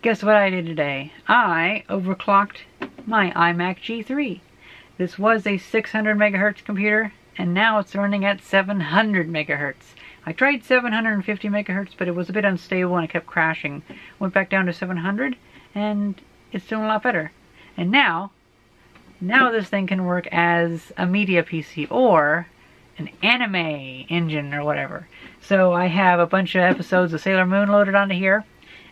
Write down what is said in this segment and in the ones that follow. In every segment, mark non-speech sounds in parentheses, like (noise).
guess what I did today? I overclocked my iMac G3. This was a 600 megahertz computer, and now it's running at 700 megahertz. I tried 750 megahertz, but it was a bit unstable and it kept crashing. Went back down to 700, and it's doing a lot better. And now, now this thing can work as a media PC or an anime engine or whatever. So I have a bunch of episodes of Sailor Moon loaded onto here.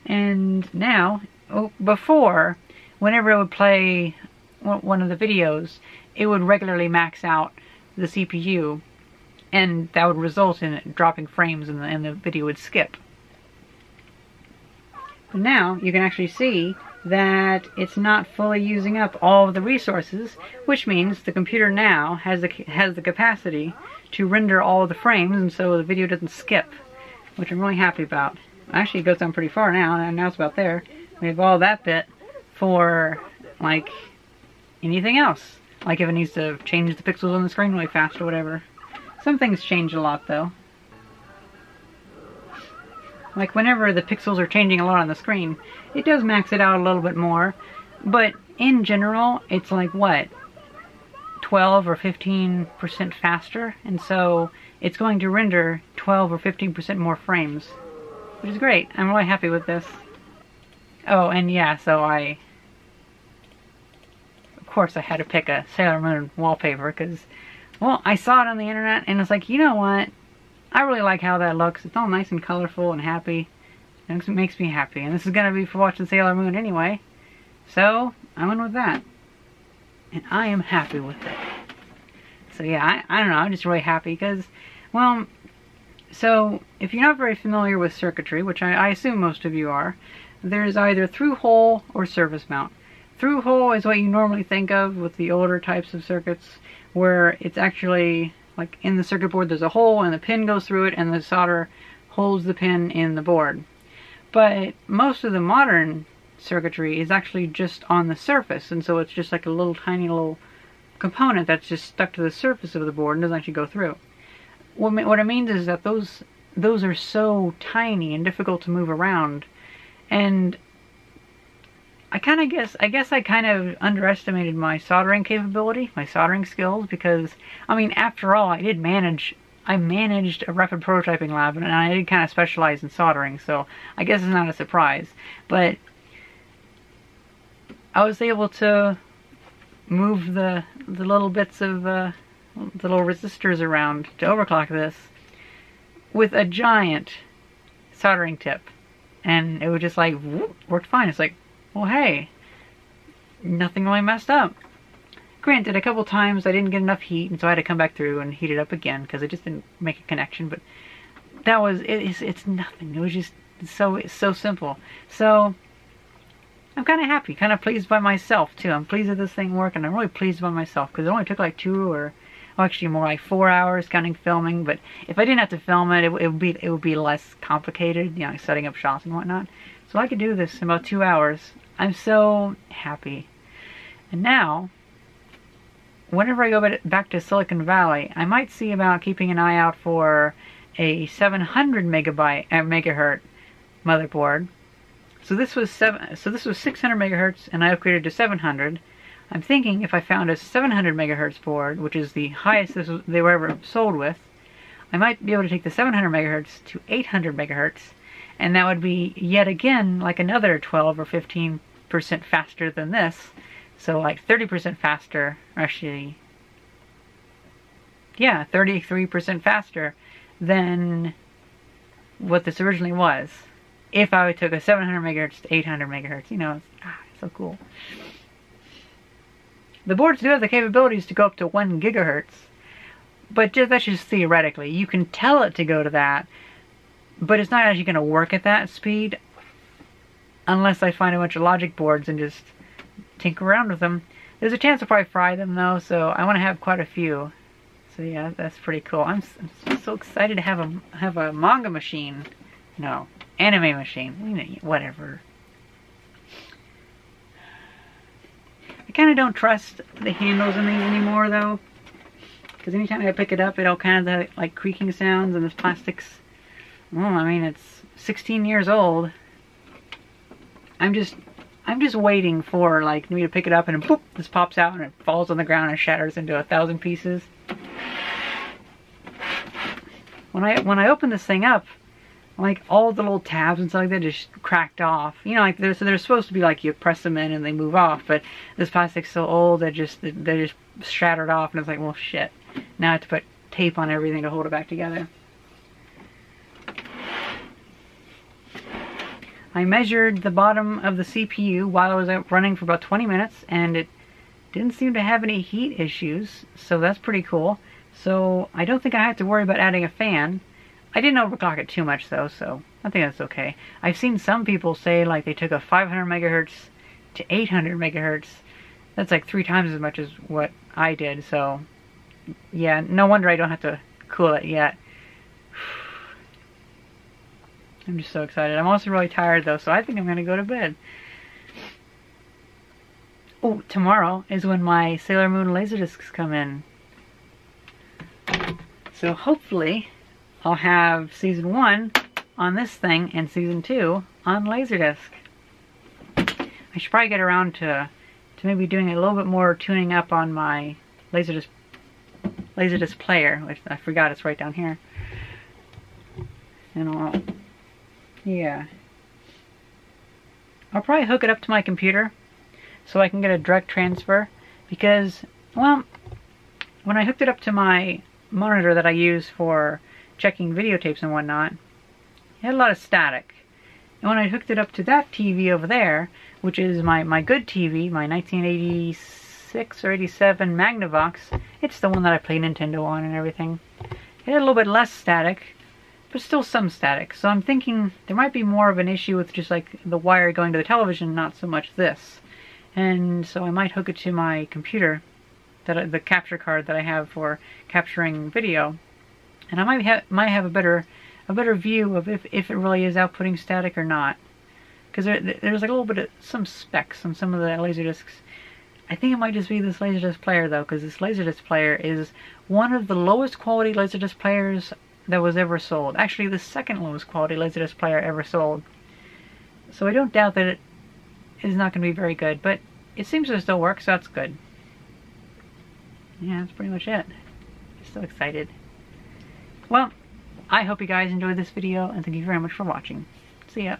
And now, oh, before, whenever it would play one of the videos, it would regularly max out the CPU and that would result in it dropping frames and the, and the video would skip. But now you can actually see that it's not fully using up all of the resources, which means the computer now has the, has the capacity to render all of the frames and so the video doesn't skip, which I'm really happy about. Actually, it goes down pretty far now, and now it's about there. We have all that bit for, like, anything else. Like if it needs to change the pixels on the screen really fast or whatever. Some things change a lot though. Like whenever the pixels are changing a lot on the screen, it does max it out a little bit more. But in general, it's like what? 12 or 15% faster. And so it's going to render 12 or 15% more frames. Which is great. I'm really happy with this. Oh, and yeah, so I of course I had to pick a Sailor Moon wallpaper because, well, I saw it on the internet and it's like, you know what? I really like how that looks. It's all nice and colorful and happy. It makes me happy. And this is going to be for watching Sailor Moon anyway. So, I went with that. And I am happy with it. So yeah, I, I don't know, I'm just really happy because, well, so if you're not very familiar with circuitry, which I, I assume most of you are, there's either through hole or surface mount. Through hole is what you normally think of with the older types of circuits where it's actually like in the circuit board there's a hole and the pin goes through it and the solder holds the pin in the board. But most of the modern circuitry is actually just on the surface and so it's just like a little tiny little component that's just stuck to the surface of the board and doesn't actually go through. What, what it means is that those those are so tiny and difficult to move around and I kind of guess, I guess I kind of underestimated my soldering capability, my soldering skills, because, I mean, after all, I did manage, I managed a rapid prototyping lab, and I did kind of specialize in soldering, so I guess it's not a surprise. But I was able to move the, the little bits of, uh, little resistors around to overclock this with a giant soldering tip. And it was just like, whoop, worked fine. It's like, well hey, nothing really messed up. Granted, a couple times I didn't get enough heat, and so I had to come back through and heat it up again because it just didn't make a connection. But that was it's it's nothing. It was just so so simple. So I'm kind of happy, kind of pleased by myself too. I'm pleased that this thing worked, and I'm really pleased by myself because it only took like two or well, actually more like four hours counting filming. But if I didn't have to film it, it, it would be it would be less complicated, you know, setting up shots and whatnot. So I could do this in about two hours I'm so happy. And now, whenever I go back to Silicon Valley, I might see about keeping an eye out for a 700 megabyte uh, megahertz motherboard. So this was seven. So this was 600 megahertz, and I upgraded to 700. I'm thinking if I found a 700 megahertz board, which is the highest was, they were ever sold with, I might be able to take the 700 megahertz to 800 megahertz, and that would be yet again like another 12 or 15 percent faster than this. So like 30% faster, actually, yeah, 33% faster than what this originally was. If I took a 700 megahertz to 800 megahertz, you know, it's, ah, it's so cool. The boards do have the capabilities to go up to 1 gigahertz, but just, that's just theoretically. You can tell it to go to that, but it's not actually going to work at that speed unless I find a bunch of logic boards and just tinker around with them. There's a chance I'll probably fry them though, so I want to have quite a few. So yeah, that's pretty cool. I'm, I'm so excited to have a have a manga machine. No, anime machine. Whatever. Kind of don't trust the handles in these anymore though. Because anytime I pick it up, it all kind of like creaking sounds and this plastic's, well, I mean, it's 16 years old. I'm just I'm just waiting for like me to pick it up and boop, this pops out and it falls on the ground and shatters into a thousand pieces. When I when I open this thing up, like all the little tabs and stuff like that just cracked off. You know, like they're so they're supposed to be like you press them in and they move off, but this plastic's so old that just they just shattered off, and it's like, well, shit. Now I have to put tape on everything to hold it back together. I measured the bottom of the CPU while I was out running for about 20 minutes and it didn't seem to have any heat issues, so that's pretty cool. So I don't think I have to worry about adding a fan. I didn't overclock it too much though, so I think that's okay. I've seen some people say like they took a 500 megahertz to 800 megahertz. That's like three times as much as what I did, so yeah, no wonder I don't have to cool it yet. (sighs) I'm just so excited. I'm also really tired though, so I think I'm going to go to bed. Oh, tomorrow is when my Sailor Moon Laserdiscs come in. So hopefully I'll have season one on this thing and season two on Laserdisc. I should probably get around to to maybe doing a little bit more tuning up on my Laserdisc Laserdisc player, which I forgot it's right down here. And I'll yeah. I'll probably hook it up to my computer so I can get a direct transfer because, well, when I hooked it up to my monitor that I use for checking videotapes and whatnot, it had a lot of static. And when I hooked it up to that TV over there, which is my, my good TV, my 1986 or 87 Magnavox, it's the one that I play Nintendo on and everything. It had a little bit less static, but still some static. So I'm thinking there might be more of an issue with just like the wire going to the television, not so much this. And so I might hook it to my computer, that the capture card that I have for capturing video, and I might have might have a better a better view of if if it really is outputting static or not. Because there, there's like a little bit of some specs on some of the Laserdiscs. I think it might just be this Laserdisc player though, because this Laserdisc player is one of the lowest quality Laserdisc players that was ever sold. Actually, the second lowest quality Laserdisc player ever sold. So I don't doubt that it is not going to be very good, but it seems to still work, so that's good. Yeah, that's pretty much it. so excited. Well, I hope you guys enjoyed this video, and thank you very much for watching. See ya.